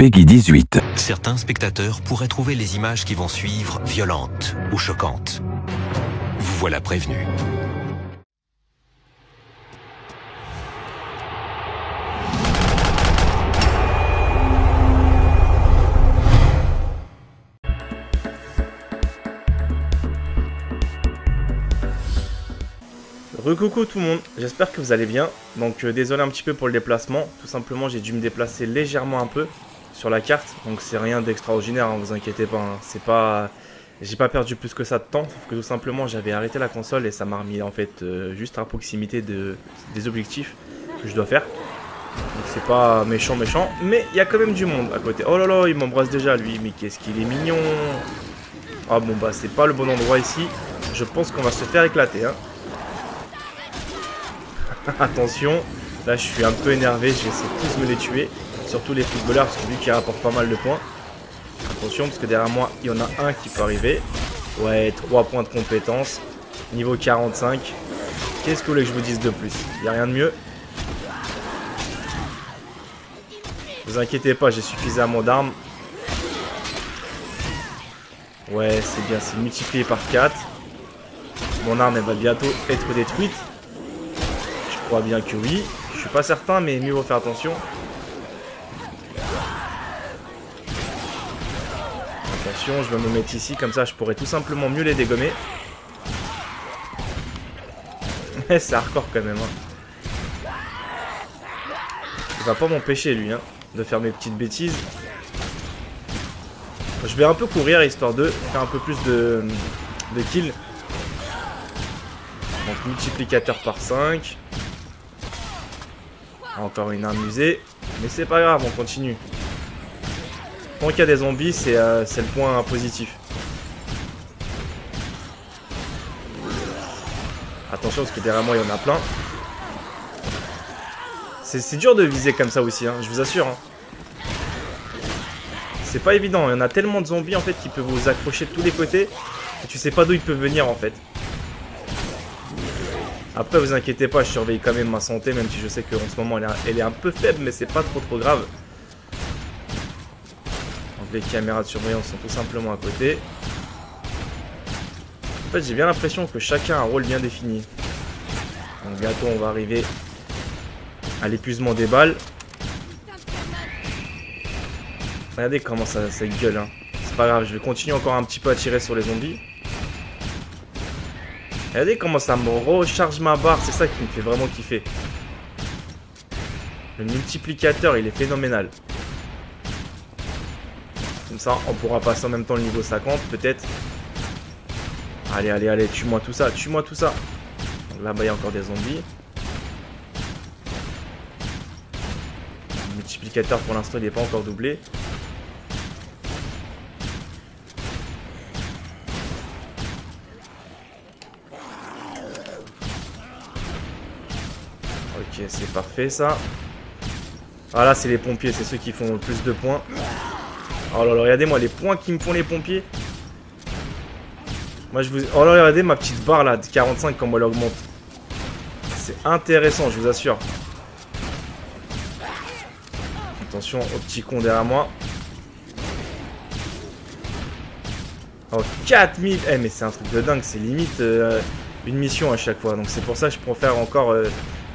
Peggy 18. Certains spectateurs pourraient trouver les images qui vont suivre violentes ou choquantes. Vous voilà prévenu. Recoucou tout le monde, j'espère que vous allez bien. Donc euh, désolé un petit peu pour le déplacement, tout simplement j'ai dû me déplacer légèrement un peu sur la carte, donc c'est rien d'extraordinaire, hein, vous inquiétez pas, hein. c'est pas... J'ai pas perdu plus que ça de temps, sauf que tout simplement j'avais arrêté la console et ça m'a remis en fait euh, juste à proximité de, des objectifs que je dois faire. Donc c'est pas méchant méchant, mais il y a quand même du monde à côté. Oh là là, il m'embrasse déjà lui, mais qu'est-ce qu'il est mignon Ah bon bah c'est pas le bon endroit ici, je pense qu'on va se faire éclater hein. Attention, là je suis un peu énervé, je vais essayer de tous me les tuer. Surtout les footballeurs, parce que vu qu'ils rapportent pas mal de points. Attention, parce que derrière moi, il y en a un qui peut arriver. Ouais, 3 points de compétence. Niveau 45. Qu'est-ce que vous voulez que je vous dise de plus? Il n'y a rien de mieux? Ne vous inquiétez pas, j'ai suffisamment d'armes. Ouais, c'est bien, c'est multiplié par 4. Mon arme, elle va bientôt être détruite crois bien que oui. Je suis pas certain, mais mieux vaut faire attention. Je vais me mettre ici, comme ça je pourrais tout simplement mieux les dégommer. Mais c'est hardcore quand même. Hein. Il va pas m'empêcher lui, hein, de faire mes petites bêtises. Je vais un peu courir histoire de faire un peu plus de, de kills. Donc multiplicateur par 5. Encore une arme usée. Mais c'est pas grave, on continue. Tant qu'il y a des zombies, c'est euh, le point positif. Attention, parce que derrière moi, il y en a plein. C'est dur de viser comme ça aussi, hein, je vous assure. Hein. C'est pas évident, il y en a tellement de zombies en fait qui peuvent vous accrocher de tous les côtés. Et tu sais pas d'où ils peuvent venir en fait. Après, vous inquiétez pas, je surveille quand même ma santé, même si je sais qu'en ce moment, elle est, un peu faible, mais c'est pas trop trop grave. Les caméras de surveillance sont tout simplement à côté. En fait, j'ai bien l'impression que chacun a un rôle bien défini. Donc bientôt, on va arriver à l'épuisement des balles. Regardez comment ça, ça gueule. Hein. C'est pas grave, je vais continuer encore un petit peu à tirer sur les zombies. Regardez comment ça me recharge ma barre, c'est ça qui me fait vraiment kiffer. Le multiplicateur, il est phénoménal. Ça, on pourra passer en même temps le niveau 50, peut-être. Allez, allez, allez, tue-moi tout ça, tue-moi tout ça. Là-bas, il y a encore des zombies. Le multiplicateur, pour l'instant, il n'est pas encore doublé. Ok, c'est parfait ça. Ah là, c'est les pompiers, c'est ceux qui font le plus de points. Oh là là, regardez-moi les points qui me font les pompiers. Moi, je vous... Oh là, regardez ma petite barre là, de 45, comment elle augmente. C'est intéressant, je vous assure. Attention au petit con derrière moi. Oh, 4000 Eh, mais c'est un truc de dingue, c'est limite euh, une mission à chaque fois. Donc c'est pour ça que je préfère encore... Euh,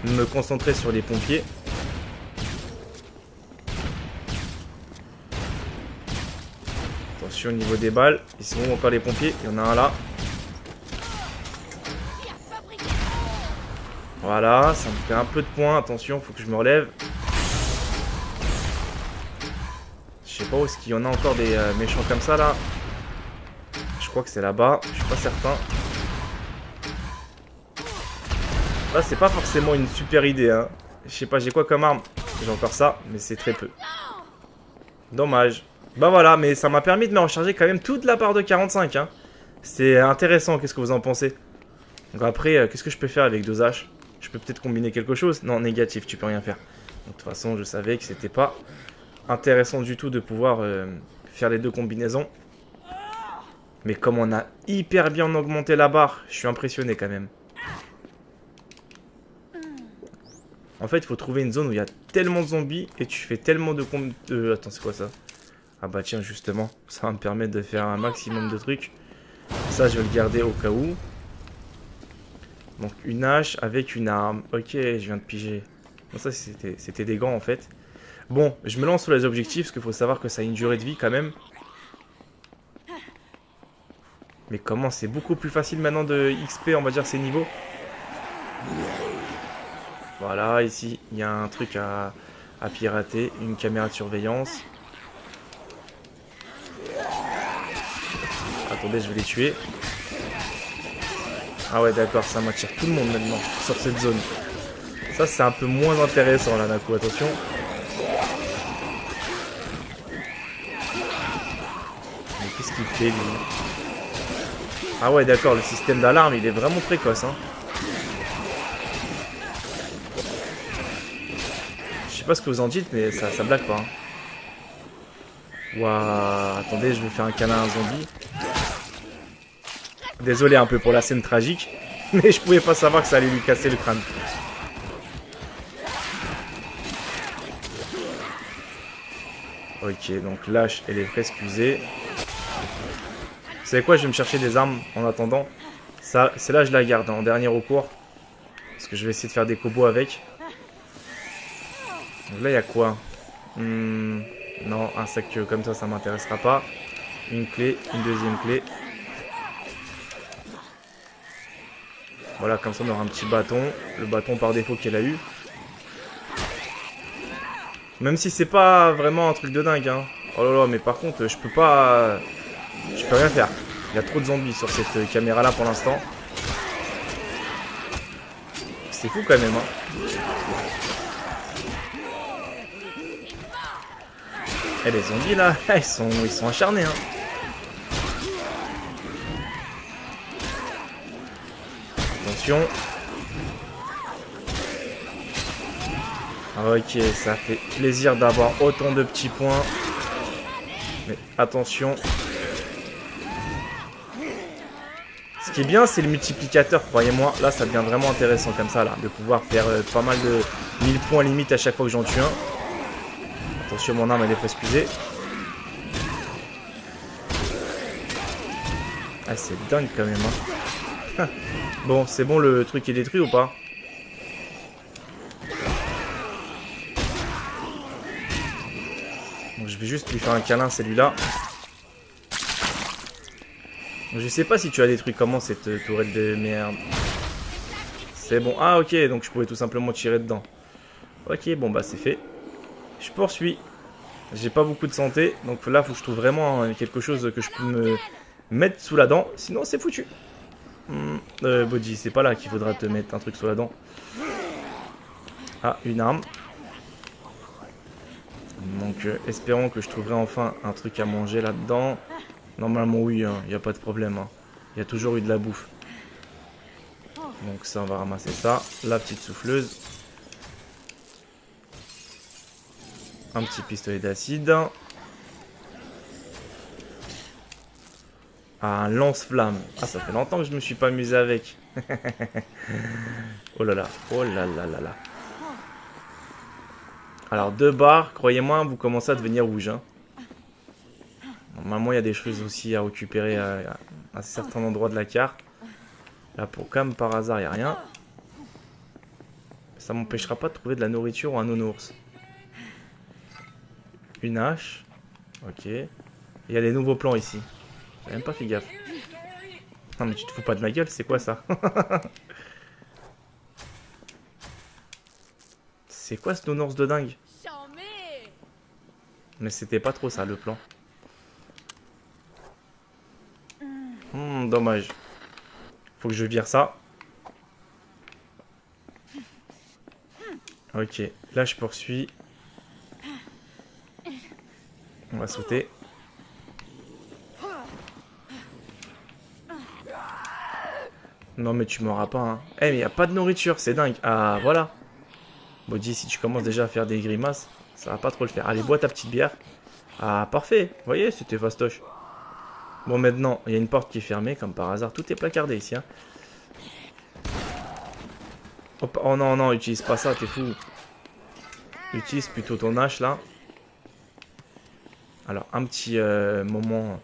me concentrer sur les pompiers. Attention au niveau des balles. Ils sont encore les pompiers? Il y en a un là. Voilà, ça me fait un peu de points. Attention, faut que je me relève. Je sais pas où est-ce qu'il y en a encore des euh, méchants comme ça là. Je crois que c'est là-bas. Je suis pas certain. Là, c'est pas forcément une super idée, hein. Je sais pas, j'ai quoi comme arme? J'ai encore ça, mais c'est très peu. Dommage. Bah voilà, mais ça m'a permis de me recharger quand même toute la part de 45, hein. C'est intéressant, qu'est-ce que vous en pensez? Donc après, euh, qu'est-ce que je peux faire avec deux haches Je peux peut-être combiner quelque chose? Non, négatif, tu peux rien faire. de toute façon, je savais que c'était pas intéressant du tout de pouvoir euh, faire les deux combinaisons. Mais comme on a hyper bien augmenté la barre, je suis impressionné quand même. En fait, il faut trouver une zone où il y a tellement de zombies et tu fais tellement de... de... Attends, c'est quoi ça? Ah bah tiens, justement, ça va me permettre de faire un maximum de trucs. Ça, je vais le garder au cas où. Donc, une hache avec une arme. Ok, je viens de piger. Bon, ça, c'était des gants, en fait. Bon, je me lance sur les objectifs, parce qu'il faut savoir que ça a une durée de vie, quand même. Mais comment C'est beaucoup plus facile maintenant de XP, on va dire, ces niveaux. Voilà, ici, il y a un truc à, pirater, une caméra de surveillance. Attendez, je vais les tuer. Ah ouais, d'accord, ça m'attire tout le monde maintenant sur cette zone. Ça, c'est un peu moins intéressant, là, d'un coup, attention. Mais qu'est-ce qu'il fait, lui? Ah ouais, d'accord, le système d'alarme, il est vraiment précoce, hein. sais pas ce que vous en dites, mais ça, ça blague pas. Hein. Waouh, attendez, je vais faire un câlin à un zombie. Désolé un peu pour la scène tragique, mais je pouvais pas savoir que ça allait lui casser le crâne. Ok, donc lâche, elle est presque usée. Vous savez quoi, je vais me chercher des armes en attendant. Ça, c'est là je la garde en dernier recours. Parce que je vais essayer de faire des cobos avec. Donc là, il y a quoi? Hmm, Non, un sac comme ça, ça m'intéressera pas. Une clé, une deuxième clé. Voilà, comme ça, on aura un petit bâton. Le bâton par défaut qu'elle a eu. Même si c'est pas vraiment un truc de dingue, hein. Oh là là, mais par contre, je peux pas... Je peux rien faire. Il y a trop de zombies sur cette caméra-là pour l'instant. C'est fou quand même, hein. Eh les zombies là, ils sont, ils sont acharnés hein. Ok, ça fait plaisir d'avoir autant de petits points. Mais attention. Ce qui est bien, c'est le multiplicateur, croyez-moi. Là, ça devient vraiment intéressant comme ça, là. De pouvoir faire euh, pas mal de 1000 points limite à chaque fois que j'en tue un. Attention, mon arme, elle est presque usée. Ah, c'est dingue quand même. Hein. bon, c'est bon, le truc est détruit ou pas je vais juste lui faire un câlin, celui-là. Je sais pas si tu as détruit comment cette tourelle de merde. C'est bon. Ah, ok, donc je pouvais tout simplement tirer dedans. Ok, bon, bah c'est fait. Je poursuis. J'ai pas beaucoup de santé, donc là, faut que je trouve vraiment quelque chose que je peux me mettre sous la dent. Sinon, c'est foutu. Euh, Body, c'est pas là qu'il faudra te mettre un truc sous la dent. Ah, une arme. Donc, euh, espérons que je trouverai enfin un truc à manger là-dedans. Normalement, oui, il hein, n'y a pas de problème. Hein. Il y a toujours eu de la bouffe. Donc ça, on va ramasser ça. La petite souffleuse. Un petit pistolet d'acide. Un lance-flamme. Ah, ça fait longtemps que je me suis pas amusé avec. oh là là, oh là là là là. Alors, deux barres, croyez-moi, vous commencez à devenir rouge. Hein. Normalement, il y a des choses aussi à récupérer à, un certain endroit de la carte. Là, pour comme par hasard, il n'y a rien. Ça m'empêchera pas de trouver de la nourriture ou un nounours. Une hache. Ok. Il y a des nouveaux plans ici. J'ai même pas fait gaffe. Non mais tu te fous pas de ma gueule, c'est quoi ça C'est quoi ce nounours de dingue Mais c'était pas trop ça le plan. Hmm, dommage. Faut que je vire ça. Ok, là je poursuis. On va sauter. Non mais tu m'auras pas hein. Eh mais y a pas de nourriture, c'est dingue. Ah voilà. Body, si tu commences déjà à faire des grimaces, ça va pas trop le faire. Allez, bois ta petite bière. Ah parfait. Vous voyez, c'était fastoche. Bon maintenant, il y a une porte qui est fermée, comme par hasard. Tout est placardé ici. Hein. Oh non, non, utilise pas ça, t'es fou. Utilise plutôt ton hache là. Alors, un petit euh, moment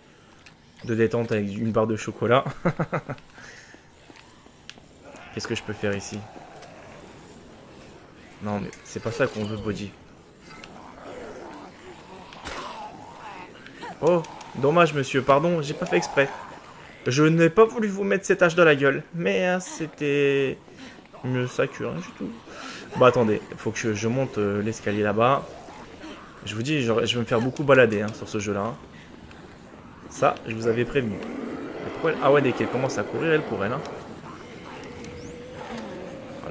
de détente avec une barre de chocolat. Qu'est-ce que je peux faire ici Non, mais c'est pas ça qu'on veut, Body. Oh, dommage, monsieur, pardon, j'ai pas fait exprès. Je n'ai pas voulu vous mettre cette hache dans la gueule, mais hein, c'était mieux ça que rien du tout. Bon, attendez, il faut que je, monte euh, l'escalier là-bas. Je vous dis, je, vais me faire beaucoup balader hein, sur ce jeu-là. Hein. Ça, je vous avais prévenu. Ah ouais, dès qu'elle commence à courir, elle court, elle. Hein.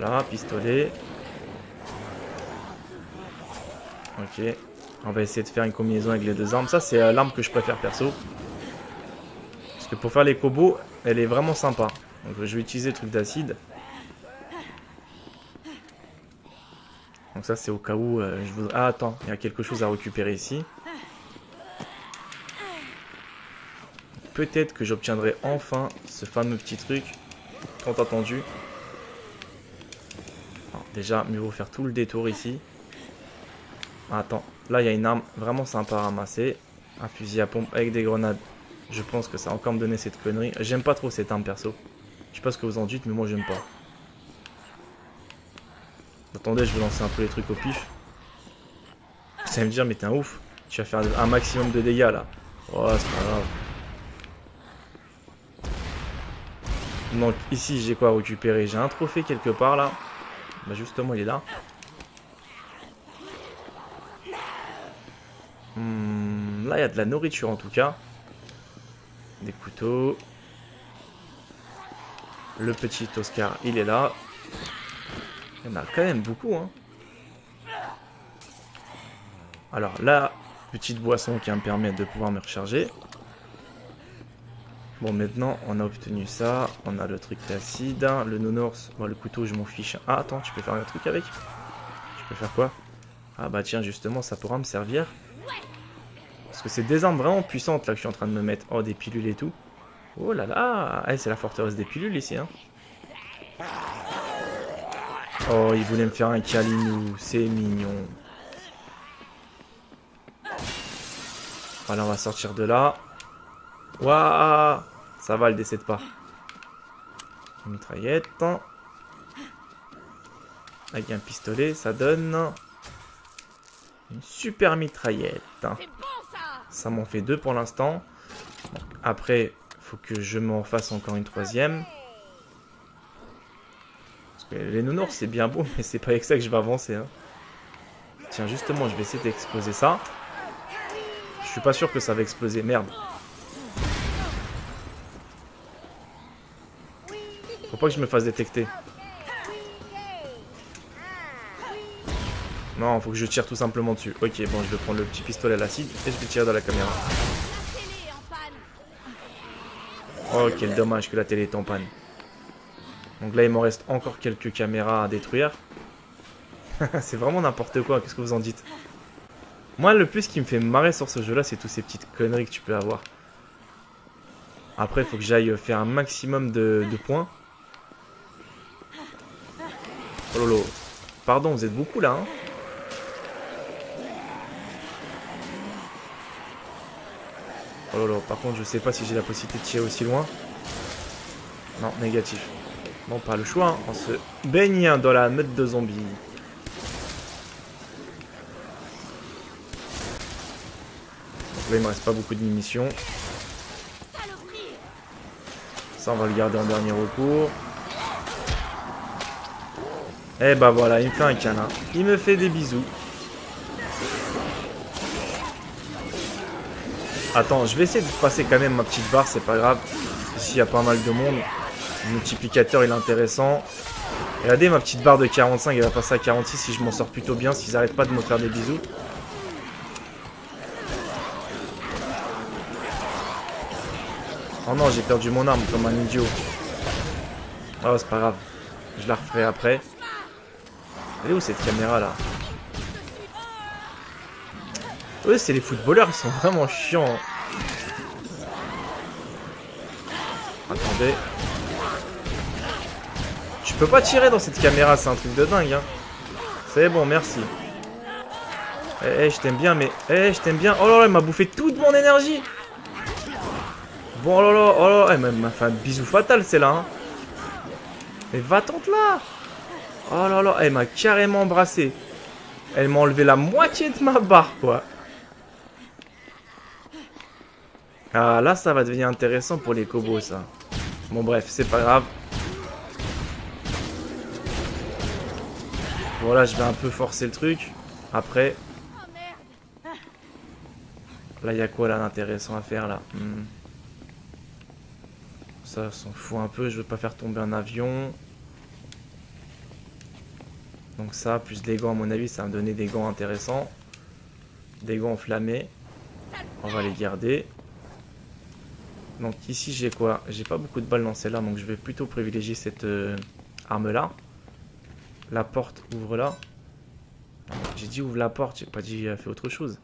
Voilà, pistolet. Ok. On va essayer de faire une combinaison avec les deux armes. Ça, c'est euh, l'arme que je préfère perso. Parce que pour faire les cobos, elle est vraiment sympa. Donc je vais utiliser le truc d'acide. Donc ça, c'est au cas où euh, je voudrais... Ah, attends, il y a quelque chose à récupérer ici. Peut-être que j'obtiendrai enfin ce fameux petit truc tant attendu. Déjà, mieux vaut faire tout le détour ici. Attends, là il y a une arme vraiment sympa à ramasser. Un fusil à pompe avec des grenades. Je pense que ça va encore me donner cette connerie. J'aime pas trop cette arme perso. Je sais pas ce que vous en dites, mais moi j'aime pas. Attendez, je vais lancer un peu les trucs au pif. Vous allez me dire, mais t'es un ouf. Tu vas faire un maximum de dégâts là. Oh, c'est pas grave. Donc ici, j'ai quoi récupérer? J'ai un trophée quelque part là. Bah justement, il est là. Hmm, là, il y a de la nourriture en tout cas. Des couteaux. Le petit Oscar, il est là. Il y en a quand même beaucoup. Hein. Alors là, petite boisson qui me permettre de pouvoir me recharger. Bon, maintenant, on a obtenu ça. On a le truc d'acide. Le nounours. Bon, le couteau, je m'en fiche. Ah, attends, tu peux faire un truc avec? Tu peux faire quoi? Ah, bah tiens, justement, ça pourra me servir. Parce que c'est des armes vraiment puissantes, là, que je suis en train de me mettre. Oh, des pilules et tout. Oh là là ah, C'est la forteresse des pilules, ici, hein. Oh, il voulait me faire un calinou. C'est mignon. Voilà, on va sortir de là. Waouh Ça va, elle décède pas. mitraillette. Avec un pistolet, ça donne... Une super mitraillette. Ça m'en fait deux pour l'instant. Après, faut que je m'en fasse encore une troisième. Les nounours, c'est bien beau, mais c'est pas avec ça que je vais avancer. Hein. Tiens, justement, je vais essayer d'exploser ça. Je suis pas sûr que ça va exploser. Merde. Pas que je me fasse détecter. Non, faut que je tire tout simplement dessus. Ok, bon, je vais prendre le petit pistolet à l'acide et je vais tirer dans la caméra. Oh, quel dommage que la télé est en panne. Donc là, il m'en reste encore quelques caméras à détruire. c'est vraiment n'importe quoi, qu'est-ce que vous en dites? Moi, le plus qui me fait marrer sur ce jeu-là, c'est toutes ces petites conneries que tu peux avoir. Après, il faut que j'aille faire un maximum de, points. Oh lolo. Pardon, vous êtes beaucoup là, hein Oh lolo, par contre, je sais pas si j'ai la possibilité de tirer aussi loin. Non, négatif. Bon, pas le choix, hein. on se baigne dans la meute de zombies. Donc là, il me reste pas beaucoup de munitions. Ça, on va le garder en dernier recours. Et eh bah voilà, il me fait un câlin. Il me fait des bisous. Attends, je vais essayer de passer quand même ma petite barre, c'est pas grave. Ici, il y a pas mal de monde. Le multiplicateur il est intéressant. Regardez ma petite barre de 45, elle va passer à 46 si je m'en sors plutôt bien, s'ils arrêtent pas de me faire des bisous. Oh non, j'ai perdu mon arme comme un idiot. Oh, c'est pas grave. Je la referai après. Elle est où cette caméra là Ouais, c'est les footballeurs, ils sont vraiment chiants. Attendez. Tu peux pas tirer dans cette caméra, c'est un truc de dingue. Hein. C'est bon, merci. Eh, eh je t'aime bien, mais... Eh, je t'aime bien. Oh là là, il m'a bouffé toute mon énergie. Bon, oh là là, oh là, elle m'a fait un bisou fatal, c'est là. Hein. Mais va-t'en là. Oh là là, elle m'a carrément embrassé. Elle m'a enlevé la moitié de ma barre, quoi. Ah, là, ça va devenir intéressant pour les cobos, ça. Bon, bref, c'est pas grave. Voilà, je vais un peu forcer le truc. Après. Là, il y a quoi, là, d'intéressant à faire, là? Hmm. Ça, s'en fout un peu. Je veux pas faire tomber un avion. Donc ça, plus des gants, à mon avis, ça va me donner des gants intéressants. Des gants enflammés. On va les garder. Donc ici, j'ai quoi? J'ai pas beaucoup de balles dans celle-là, donc je vais plutôt privilégier cette euh, arme-là. La porte, ouvre là. J'ai dit ouvre la porte, j'ai pas dit fait autre chose.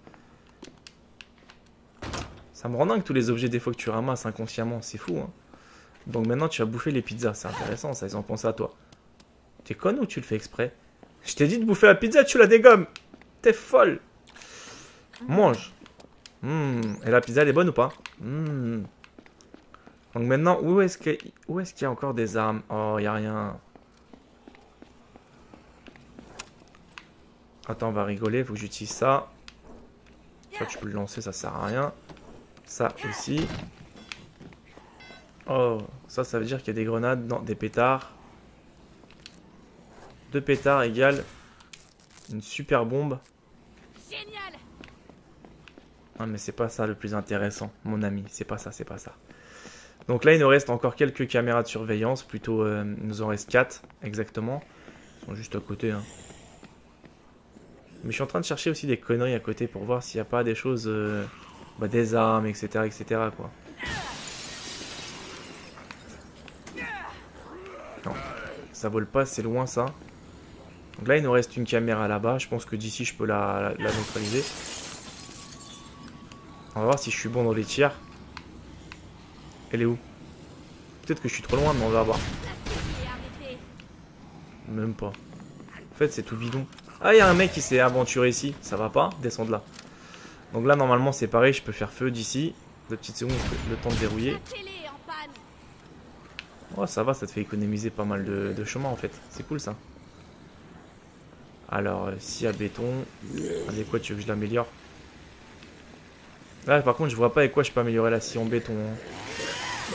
Ça me rend dingue tous les objets des fois que tu ramasses inconsciemment, c'est fou. Hein. Donc maintenant tu vas bouffer les pizzas, c'est intéressant ça, ils ont pensé à toi. T'es con ou tu le fais exprès? Je t'ai dit de bouffer la pizza, tu la dégommes. T'es folle. Mange. Hmm. Et la pizza, elle est bonne ou pas hmm. Donc maintenant, où est-ce qu'il y a encore des armes? Oh, n'y a rien. Attends, on va rigoler. Faut que j'utilise ça. Ça, tu peux le lancer, ça sert à rien. Ça aussi. Oh, ça, ça veut dire qu'il y a des grenades, non, des pétards. Deux pétards égale une super bombe. Génial ah mais c'est pas ça le plus intéressant, mon ami. C'est pas ça, c'est pas ça. Donc là, il nous reste encore quelques caméras de surveillance. Plutôt, euh, il nous en reste 4 exactement. Ils sont juste à côté. Hein. Mais je suis en train de chercher aussi des conneries à côté pour voir s'il n'y a pas des choses... Euh, bah, des armes, etc. etc. quoi. Non, ça vole pas, c'est loin ça. Donc là, il nous reste une caméra là-bas. Je pense que d'ici, je peux la, neutraliser. On va voir si je suis bon dans les tirs. Elle est où? Peut-être que je suis trop loin, mais on va voir. Même pas. En fait, c'est tout bidon. Ah, il y a un mec qui s'est aventuré ici. Ça va pas Descendre là. Donc là, normalement, c'est pareil. Je peux faire feu d'ici. Deux petites secondes, le temps de dérouiller. Oh, ça va, ça te fait économiser pas mal de, de chemin, en fait. C'est cool, ça. Alors, si à béton, avec quoi tu veux que je l'améliore Là, par contre, je vois pas avec quoi je peux améliorer la scie en béton. Hein.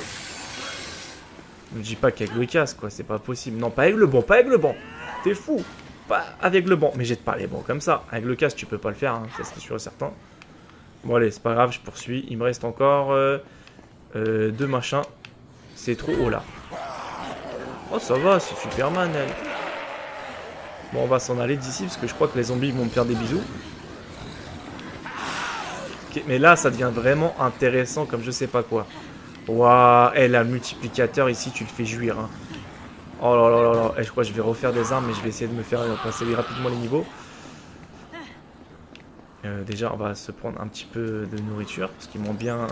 Ne dis pas qu'avec le casque, quoi, c'est pas possible. Non, pas avec le banc, pas avec le banc. T'es fou. Pas avec le banc. Mais jette pas les bancs comme ça. Avec le casque, tu peux pas le faire, hein. ça c'est sûr et certain. Bon, allez, c'est pas grave, je poursuis. Il me reste encore euh, euh, deux machins. C'est trop haut là. Oh, ça va, c'est Superman. Bon, on va s'en aller d'ici parce que je crois que les zombies vont me faire des bisous. mais là, ça devient vraiment intéressant comme je sais pas quoi. Waouh, et le multiplicateur ici, tu le fais jouir. Hein. Oh là là là là, et je crois que je vais refaire des armes, mais je vais essayer de me faire passer rapidement les niveaux. Euh, déjà, on va se prendre un petit peu de nourriture, parce qu'ils m'ont bien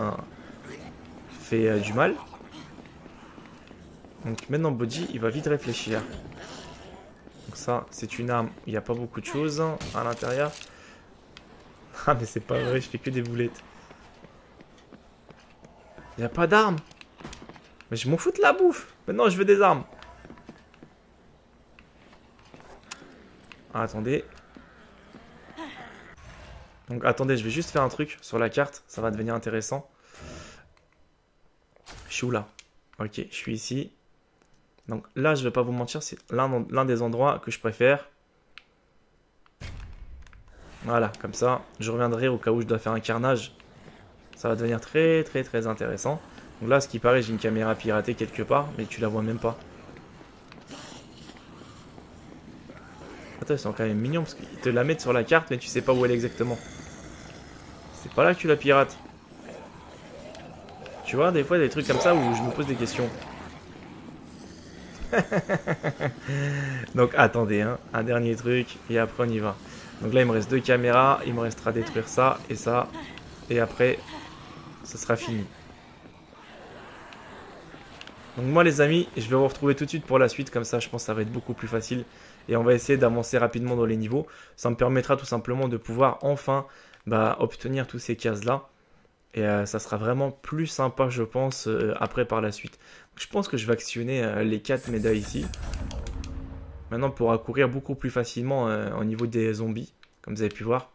fait euh, du mal. Donc maintenant, Body, il va vite réfléchir. Ça, c'est une arme. Il n'y a pas beaucoup de choses à l'intérieur. Ah mais c'est pas vrai, je fais que des boulettes. Il n'y a pas d'armes. Mais je m'en fous de la bouffe. Maintenant, je veux des armes. Ah, attendez. Donc attendez, je vais juste faire un truc sur la carte. Ça va devenir intéressant. Je suis où là? Ok, je suis ici. Donc là, je vais pas vous mentir, c'est l'un des endroits que je préfère. Voilà, comme ça, je reviendrai au cas où je dois faire un carnage. Ça va devenir très très très intéressant. Donc là, ce qui paraît, j'ai une caméra piratée quelque part, mais tu la vois même pas. Attends, ils sont quand même mignons parce qu'ils te la mettent sur la carte, mais tu sais pas où elle est exactement. C'est pas là que tu la pirates. Tu vois, des fois, il y a des trucs comme ça où je me pose des questions. Donc attendez, hein, un dernier truc et après on y va. Donc là il me reste deux caméras, il me restera détruire ça et ça. Et après, ça sera fini. Donc moi les amis, je vais vous retrouver tout de suite pour la suite, comme ça je pense que ça va être beaucoup plus facile. Et on va essayer d'avancer rapidement dans les niveaux. Ça me permettra tout simplement de pouvoir enfin bah, obtenir tous ces cases là. Et euh, ça sera vraiment plus sympa je pense euh, après par la suite. je pense que je vais actionner euh, les 4 médailles ici. Maintenant on pourra courir beaucoup plus facilement au niveau des zombies, comme vous avez pu voir.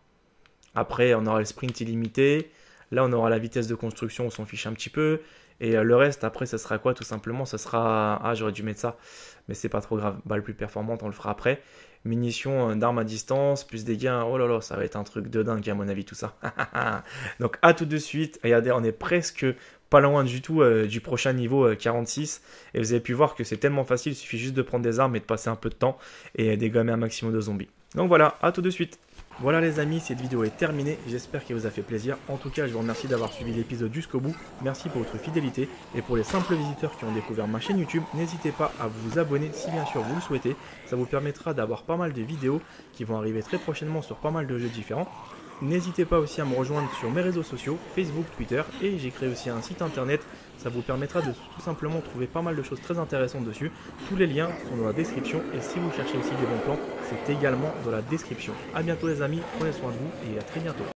Après on aura le sprint illimité. Là on aura la vitesse de construction, on s'en fiche un petit peu. Et le reste, après, ça sera quoi Tout simplement, ça sera... Ah, j'aurais dû mettre ça, mais c'est pas trop grave. Balle plus performante, on le fera après. Munitions euh, d'armes à distance, plus des gains. Oh là là, ça va être un truc de dingue, à mon avis, tout ça. Donc, à tout de suite. Regardez, on est presque pas loin du tout euh, du prochain niveau 46. Et vous avez pu voir que c'est tellement facile, il suffit juste de prendre des armes et de passer un peu de temps et dégommer un maximum de zombies. Donc voilà, à tout de suite. Voilà les amis, cette vidéo est terminée, j'espère qu'elle vous a fait plaisir. En tout cas, je vous remercie d'avoir suivi l'épisode jusqu'au bout. Merci pour votre fidélité. Et pour les simples visiteurs qui ont découvert ma chaîne YouTube, n'hésitez pas à vous abonner si bien sûr vous le souhaitez. Ça vous permettra d'avoir pas mal de vidéos qui vont arriver très prochainement sur pas mal de jeux différents. N'hésitez pas aussi à me rejoindre sur mes réseaux sociaux, Facebook, Twitter, et j'ai créé aussi un site internet. Ça vous permettra de tout simplement trouver pas mal de choses très intéressantes dessus. Tous les liens sont dans la description, et si vous cherchez aussi des bons plans, c'est également dans la description. A bientôt les amis, prenez soin de vous, et à très bientôt.